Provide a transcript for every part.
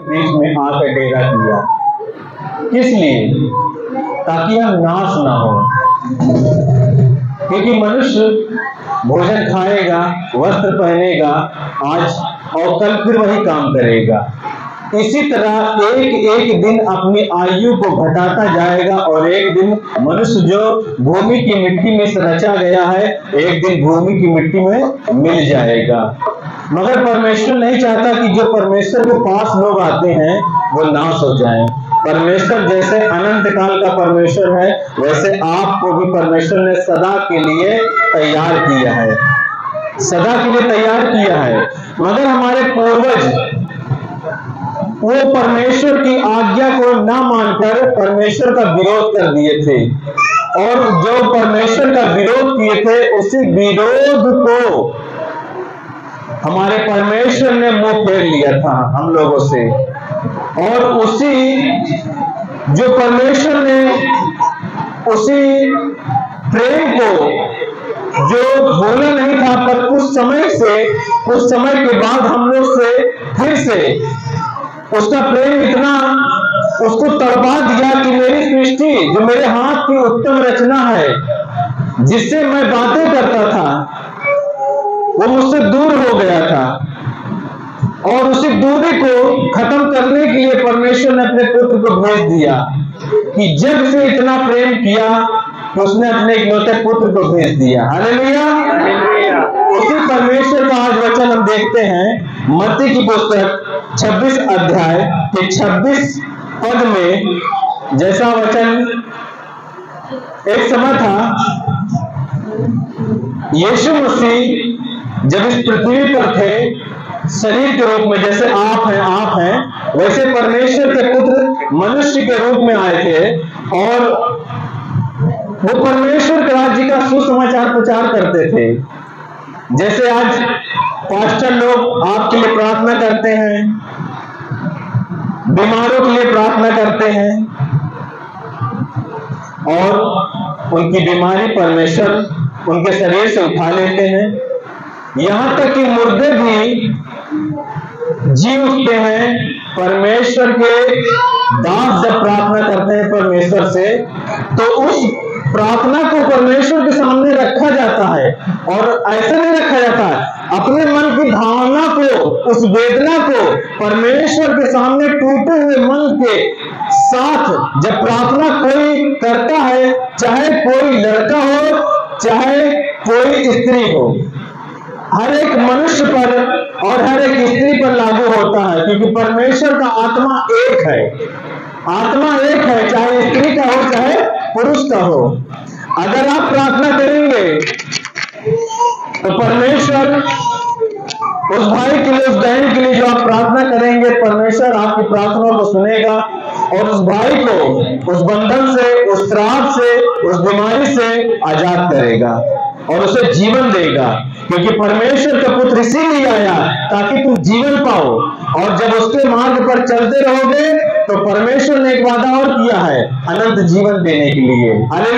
बीच में आकर डेरा किया। किस लिए ताकि हम नाश ना हो। क्योंकि मनुष्य भोजन खाएगा, वस्त्र पहनेगा, आज और कल फिर वही काम करेगा। इसी तरह एक एक दिन अपनी आयु को घटाता जाएगा और एक दिन मनुष्य जो भूमि की मिट्टी में रचा गया है, एक दिन भूमि की मिट्टी में मिल जाएगा। मगर परमेश्वर नहीं चाहता कि जो परमेश्वर के पास लोग आते हैं, वो नाश हो जाएँ। परमेश्वर जैसे अनंत काल का परमेश्वर है, वैसे आपको भी परमेश्वर ने सदा के लिए तैयार किया है। सदा के लिए तैयार किया है। मगर हमारे पूर्वज, वो परमेश्वर की आज्ञा को ना मानकर परमेश्वर का विरोध कर दिए थे। और जो परमेश्वर का विरोध किए थे, उसी विरोध को हमारे परमेश्वर ने मुँह फेर लिया था हम लोगों से। और उसी जो परमेश्वर ने उसी प्रेम को, जो भूला नहीं था, पर कुछ समय से कुछ समय के बाद हम लोग से फिर से उसका प्रेम इतना उसको तड़पा दिया कि मेरी सृष्टि, जो मेरे हाथ की उत्तम रचना है, जिससे मैं बातें करता था वो मुझसे दूर हो गया था। और उसी दूरी को खत्म करने के लिए परमेश्वर ने अपने पुत्र को भेज दिया कि जब से इतना प्रेम किया तो उसने अपने इकलौते पुत्र को भेज दिया। हालेलुया। उसी परमेश्वर का आज वचन हम देखते हैं मत्ती की पुस्तक 26 अध्याय के 26 पद में जैसा वचन एक समय था यीशु मसीह जब इस पृथ्वी पर थे, शरीर के रूप में जैसे आप हैं आप हैं, वैसे परमेश्वर के पुत्र मनुष्य के रूप में आए थे और वो परमेश्वर के राज्य का सुसमाचार प्रचार करते थे। जैसे आज पास्टर लोग आपके लिए प्रार्थना करते हैं, बीमारों के लिए प्रार्थना करते हैं, और उनकी बीमारी परमेश्वर उनके शरीर से उठा लेते हैं। यहाँ तक कि मुर्दे भी जी उठते हैं, परमेश्वर के दास जब प्रार्थना करते हैं परमेश्वर से तो उस प्रार्थना को परमेश्वर के सामने रखा जाता है और ऐसा नहीं रखा जाता है। अपने मन की भावना को, उस वेदना को परमेश्वर के सामने टूटे हुए मन के साथ जब प्रार्थना कोई करता है, चाहे कोई लड़का हो, चाहे कोई स्त्री हो। हर एक मनुष्य पर और हर एक स्त्री पर लागू होता है, क्योंकि परमेश्वर का आत्मा एक है। आत्मा एक है, चाहे स्त्री का हो, चाहे पुरुष का हो। अगर आप प्रार्थना करेंगे तो परमेश्वर उस भाई के लिए, उस बहन के लिए जो आप प्रार्थना करेंगे, परमेश्वर आपकी प्रार्थना को सुनेगा और उस भाई को उस बंधन से, उस श्राप से, उस बीमारी से आज़ाद करेगा और उसे जीवन देगा। क्योंकि परमेश्वर का पुत्र इसीलिए आया ताकि तुम जीवन पाओ। और जब उसके मार्ग पर चलते रहोगे तो परमेश्वर ने एक वादा और किया है अनंत जीवन देने के लिए। अरे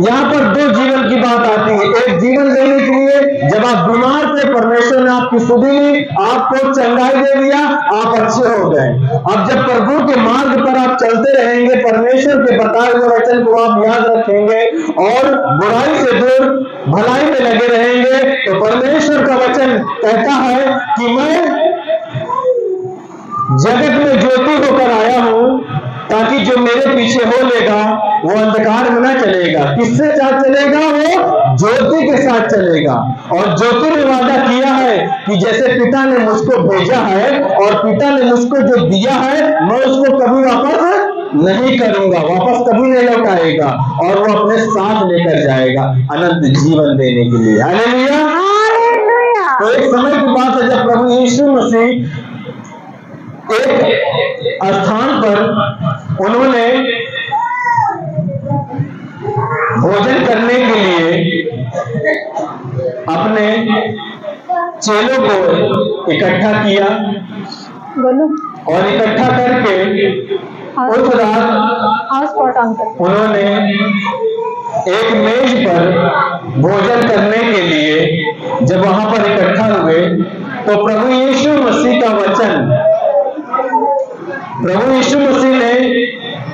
यहाँ पर दो जीवन की बात आती है। एक जीवन देने के लिए जब आप बीमार थे, परमेश्वर ने आपकी सुधी ली, आपको चंगाई दे दिया, आप अच्छे हो गए। अब जब प्रभु के मार्ग पर आप चलते रहेंगे, परमेश्वर के बताए हुए वचन को आप याद रखेंगे और बुराई से दूर भलाई में लगे रहेंगे तो परमेश्वर का वचन कहता है कि मैं जगत में ज्योति होकर आया हूँ ताकि जो मेरे पीछे हो लेगा वो अंधकार में ना चलेगा। किससे साथ चलेगा वो? ज्योति के साथ चलेगा। और ज्योति ने वादा किया है कि जैसे पिता ने मुझको भेजा है और पिता ने मुझको जो दिया है मैं उसको कभी वापस नहीं करूँगा। वापस कभी नहीं लौटाएगा। और वो अपने साथ लेकर जाएगा अनंत जीवन देने के लिए। हालेलुया। तो एक समय की बात है जब प्रभु यीशु मसीह एक स्थान पर उन्होंने भोजन करने के लिए अपने चेलों को इकट्ठा किया। बोलो। और इकट्ठा करके उस रात उन्होंने एक मेज पर भोजन करने के लिए जब वहाँ पर इकट्ठा हुए तो प्रभु यीशु मसीह का वचन प्रभु यीशु मसीह ने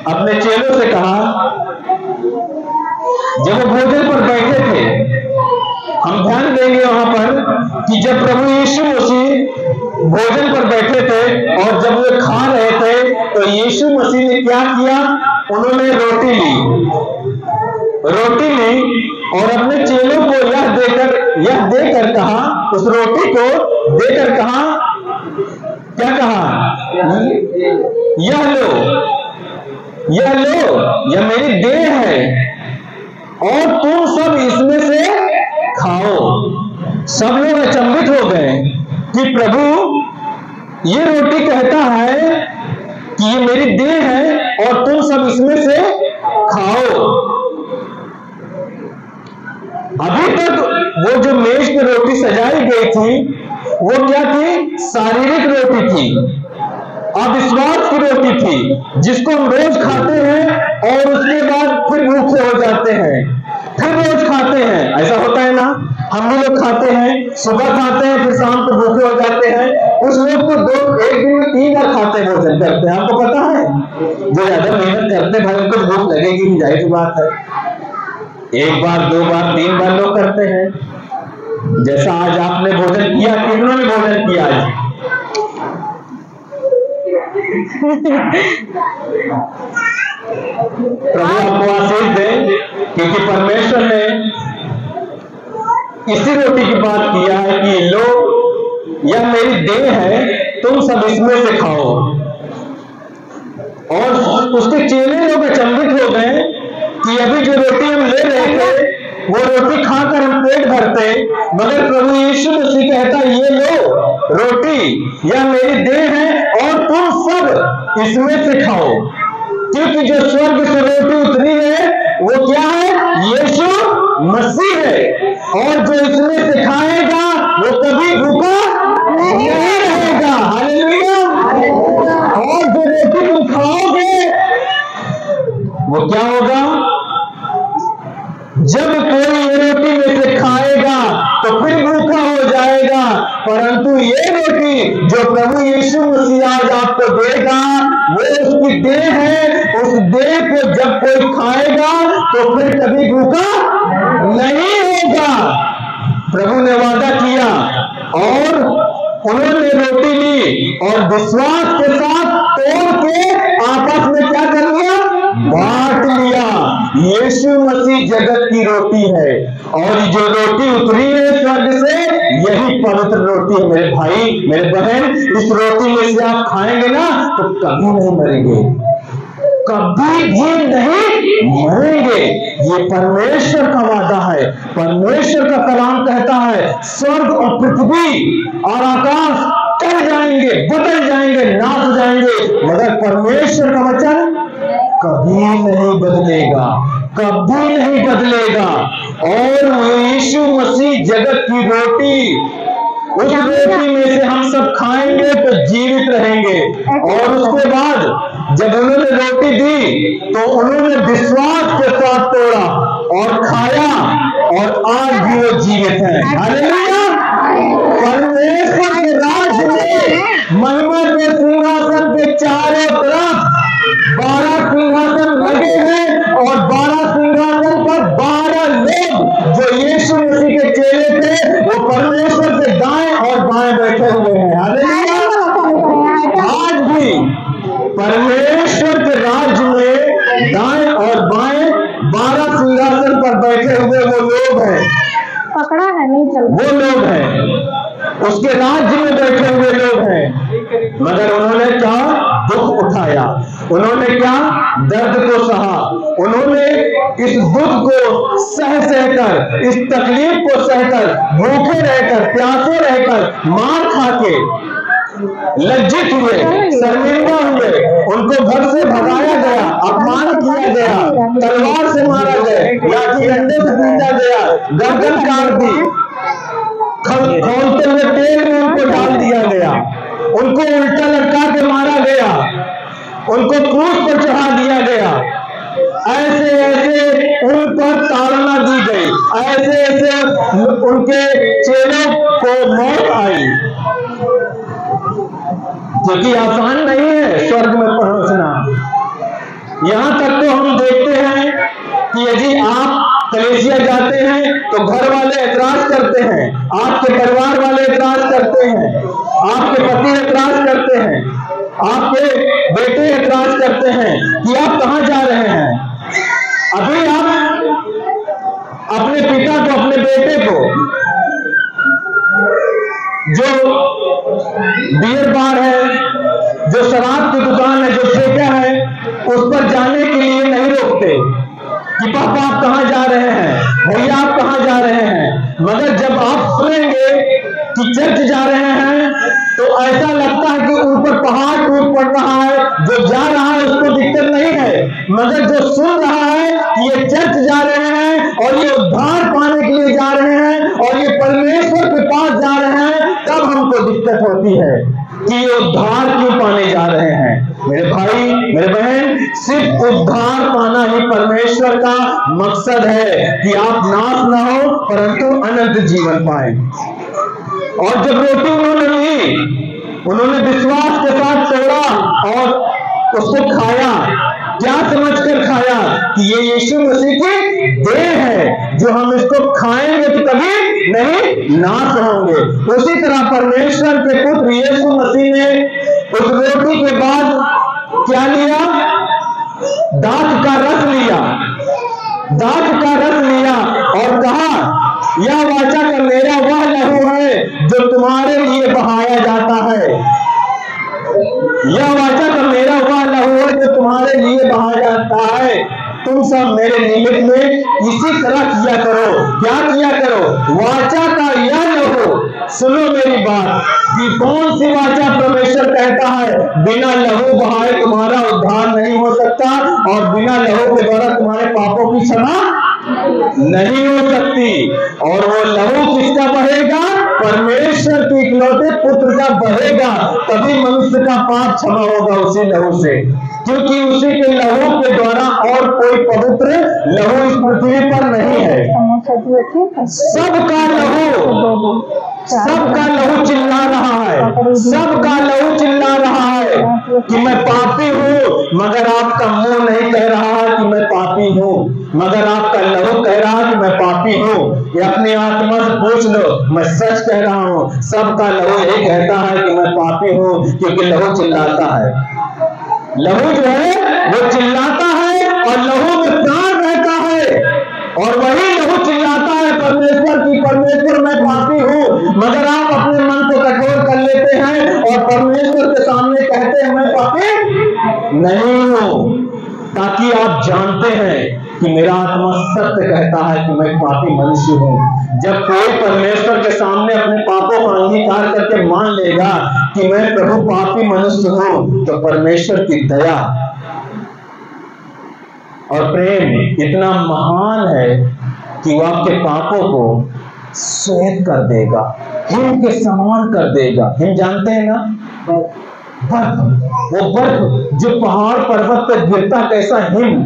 अपने चेलों से कहा जब वो भोजन पर बैठे थे, हम ध्यान देंगे वहाँ पर कि जब प्रभु यीशु मसीह भोजन पर बैठे थे और जब वे खा रहे थे तो यीशु मसीह ने क्या किया? उन्होंने रोटी ली। रोटी ली और अपने चेलों को यह देकर यह देकर कहा, उस रोटी को देकर कहा, क्या कहा? यह लो यह लो, यह मेरी देह है। और तुम सब इसमें से खाओ। सब लोग अचंभित हो गए कि प्रभु, ये रोटी कहता है कि ये मेरी देह है और तुम सब इसमें से खाओ। अभी तक वो जो मेज पे रोटी सजाई गई थी, वो क्या थी? शारीरिक रोटी थी। अविश्वास की रोटी थी, जिसको हम रोज खाते हैं और उसके बाद फिर भूखे हो जाते हैं। फिर रोज खाते हैं। ऐसा होता है ना? हम भी लोग खाते हैं, सुबह खाते हैं, फिर शाम को भूखे हो जाते हैं। कुछ लोग तो दो, एक दिन में तीन बार खाते हैं भोजन करते हैं। आपको पता है? जो ज़्यादा मेहनत करते हैं, भाई, उनको भूख लगेगी नहीं, ज़ाहिर बात है। एक बार, दो बार, तीन बार लोग करते हैं। जैसा आज आपने भोजन किया, कितनों ने भोजन किया आज? प्रभु आपको आशीष दे क्योंकि परमेश्वर ने इसी रोटी की बात किया है कि लो यह मेरी देह है, तुम सब इसमें से खाओ। और उसके चेले लोग अचंभित हो गए कि अभी जो रोटी हम ले रहे थे वो रोटी खाकर हम पेट भरते, मगर प्रभु यीशु मसीह कहता, ये लो, रोटी, यह मेरी देह है और तुम सब इसमें से खाओ। क्योंकि जो स्वर्ग से रोटी उतरी है, वो क्या है? यीशु मसीह है। और जो इसमें से खाएगा, वो कभी भूखा नहीं रहेगा। और जो रोटी तुम खाओगे, वो क्या होगा जब कोई ये रोटी में से खाएगा तो फिर भूखा हो जाएगा। परंतु ये रोटी जो प्रभु यीशु मसीह आज आपको देगा, वो उसकी देह है। उस देह को जब कोई खाएगा तो फिर कभी भूखा नहीं होगा। प्रभु ने वादा किया और उन्होंने रोटी ली और विश्वास के साथ तोड़ के आपस में क्या कर लिया? बांट लिया। यीशु मसीह जगत की रोटी है और जो रोटी उतरी पवित्र रोटी है मेरे भाई, मेरे बहन, इस रोटी में से आप खाएँगे ना तो कभी नहीं मरेंगे। कभी भी नहीं मरेंगे। ये परमेश्वर का वादा है। परमेश्वर का कलाम कहता है, स्वर्ग और पृथ्वी और आकाश टल जाएँगे, बदल जाएँगे नाच जाएँगे। मगर परमेश्वर का वचन कभी नहीं बदलेगा। कभी नहीं बदलेगा। और यीशु मसीह जगत की रोटी उस रोटी में से हम सब खाएँगे तो जीवित रहेंगे। और उसके बाद जब उन्होंने रोटी दी तो उन्होंने विश्वास के साथ तोड़ा और खाया और आज भी वो जीवित है। परमेश्वर के राज में महिमा के सिंहासन के चारों तरफ़ बारह सिंहासन लगे हैं और बारह सिंहासन पर बारह लोग जो यीशु मसीह के चेले थे वो परमेश्वर के दाएँ और बाएँ बैठे हुए हैं हालेलुया आज भी परमेश्वर के राज्य में दाएँ और बाएँ बारह सिंहासन पर बैठे हुए वो लोग हैं पकड़ा है नहीं चल वो लोग हैं उसके राज्य में बैठे हुए लोग हैं। मगर उन्होंने क्या? दुख उठाया। उन्होंने क्या? दर्द को सहा। उन्होंने इस दुख को सह सहकर इस तकलीफ़ को सहकर भूखे रहकर, प्यासे रहकर, मार खा के लज्जित हुए, शर्मिंदा हुए। उनको घर से भगाया गया, अपमान किया गया, तलवार से मारा गया या लाठी डंडे से पीटा गया, गर्दन काट दी। खोलते हुए तेल में उनको डाल दिया गया। उनको उल्टा लटका के मारा गया। उनको क्रूस पर चढ़ा दिया गया। ऐसे ऐसे उन पर ताड़ना दी गई। ऐसे ऐसे उनके चेलों को मौत आई। क्योंकि आसान नहीं है स्वर्ग में पहुँचना। यहाँ तक तो हम देखते हैं कि यदि आप कलेसिया जाते हैं तो घर वाले एतराज़ करते हैं, आपके परिवार वाले एतराज़ करते हैं, आपके पति एतराज़ करते हैं, आपके बेटे एतराज़ करते हैं कि आप कहा जा रहे हैं। अभी आप अपने पिता को, अपने बेटे को हमको दिक्कत होती है कि उद्धार क्यों पाने जा रहे हैं? मेरे भाई, मेरे बहन, सिर्फ़ उद्धार पाना ही परमेश्वर का मकसद है कि आप नाश ना हो, परंतु अनंत जीवन पाए। और जब रोटी उन्होंने ली, उन्होंने विश्वास के साथ तोड़ा और उसको खाया, क्या समझकर खाया कि ये यीशु मसीह की देह है जो हम इसको खाएँगे तो कभी नहीं नाश होंगे उसी तरह परमेश्वर के पुत्र यीशु मसीह ने उस रोटी के बाद क्या लिया? दाख का रस लिया। दाख का रस लिया और कहा, यह वाचा का मेरा वह लहू है जो तुम्हारे लिए बहाया जाता है। यह वाचा का मेरा वह लहू है जो तुम्हारे लिए बहाया जाता है। तुम सब मेरे निमित्त में इसी तरह किया करो किया करो। वाचा का यह लहू सुनो मेरी बात। कि कौन सी वाचा परमेश्वर कहता है, बिना लहू बहाए तुम्हारा उद्धार नहीं हो सकता और बिना लहू के द्वारा तुम्हारे पापों की क्षमा नहीं हो सकती। और वो लहू किसका बहेगा? परमेश्वर के इकलौते पुत्र का बहेगा। तभी मनुष्य का पाप क्षमा होगा उसी लहू से। क्योंकि उसी के लहू के द्वारा और कोई पवित्र लहू इस पृथ्वी पर नहीं है। सबका लहू सबका लहू चिल्ला रहा है। सबका लहू चिल्ला रहा है कि मैं पापी हूँ, मगर आपका मुँह नहीं कह रहा है कि मैं पापी हूँ। मगर आपका लहू कह रहा है कि मैं पापी हूँ। ये अपनी आत्मा से पूछ लो, मैं सच कह रहा हूँ। सबका लहू यही कहता है कि मैं पापी हूँ, क्योंकि लहू चिल्लाता है। लहू जो है, वो चिल्लाता है और लहू में प्राण रहता है। और वही लहू चिल्लाता है, परमेश्वर की, परमेश्वर मैं पापी हूँ, मगर आप अपने मन को कठोर कर लेते हैं और परमेश्वर के सामने कहते हैं, मैं पापी नहीं हूँ। ताकि आप जानते हैं कि मेरा आत्मा सत्य कहता है कि मैं पापी मनुष्य हूँ। जब कोई परमेश्वर के सामने अपने पापों का अंगीकार करके मान लेगा कि मैं प्रभु पापी मनुष्य हूँ तो परमेश्वर की दया और प्रेम इतना महान है कि वो आपके पापों को श्वेत कर देगा हिम के समान कर देगा। हिम जानते हैं ना? बर्फ़, वो बर्फ़ जो पहाड़ पर्वत पर गिरता कैसा हिम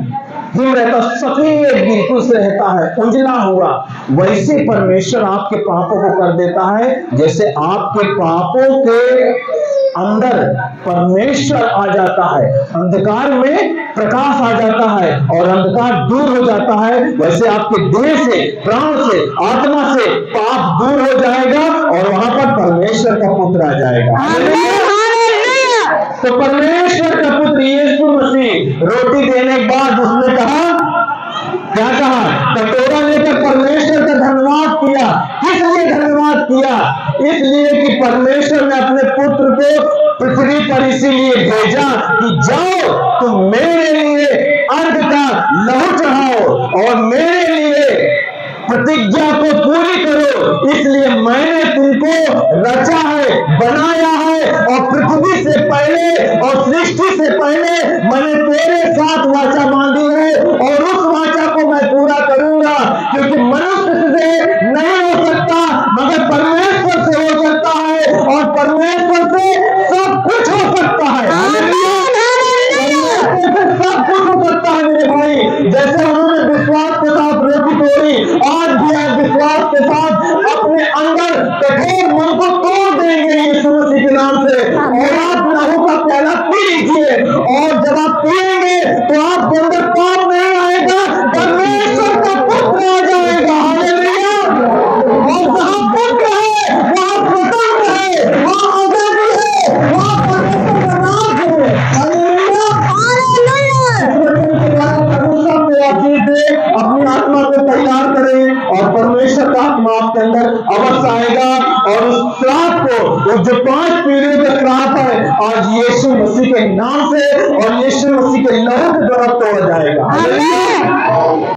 हिम रहता सफ़ेद बिल्कुल से रहता है, उजला हुआ। वैसे परमेश्वर आपके पापों को कर देता है, जैसे आपके पापों के अंदर परमेश्वर आ जाता है। अंधकार में प्रकाश आ जाता है और अंधकार दूर हो जाता है। वैसे आपके देह से, प्राण से, आत्मा से पाप दूर हो जाएगा और वहाँ पर परमेश्वर का पुत्र आ जाएगा। तो परमेश्वर का पुत्र यीशु मसीह रोटी देने के बाद उसने कहा, क्या कहा? कटोरा लेकर परमेश्वर का धन्यवाद किया किस लिए धन्यवाद किया? इसलिए कि परमेश्वर ने अपने पुत्र को पृथ्वी पर इसीलिए भेजा कि जाओ, तुम मेरे लिए अर्घ का लहू चढ़ाओ और मेरे लिए प्रतिज्ञा को पूरी करो। इसलिए मैंने तुमको रचा है, बनाया है, और पृथ्वी से पहले और सृष्टि से पहले मैंने तेरे साथ वाचा बांधी है, और उस वाचा को मैं पूरा करूँगा।